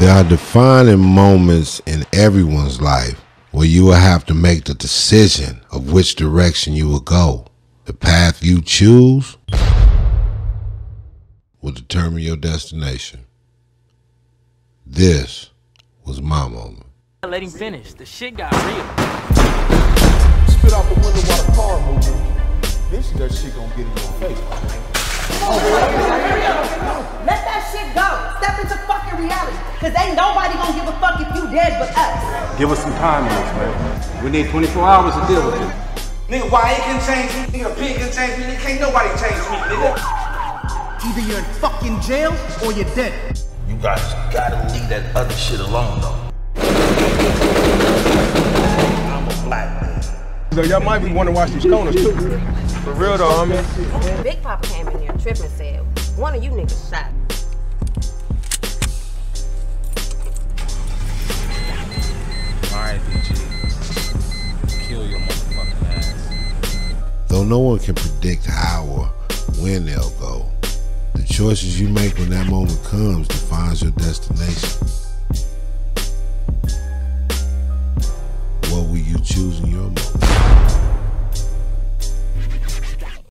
There are defining moments in everyone's life where you will have to make the decision of which direction you will go. The path you choose will determine your destination. This was my moment. Let him finish. The shit got real. Spit out the window while the car moving. Eventually that shit gonna get in your face. Let that shit go. Cause ain't nobody gonna give a fuck if you dead but us. Give us some time on this, man. We need 24 hours to deal with it. Nigga, why it can change me? Nigga, a pig can change me. Nigga, can't nobody change me, nigga. Either you're in fucking jail or you're dead. You guys gotta leave that other shit alone, though. I'm a black man. So y'all might be wondering why she's stoners too. For real though, I homie. Big Poppah came in here tripping and said, one of you niggas shot. no one can predict how or when they'll go. The choices you make when that moment comes defines your destination. What were you choosing your moment?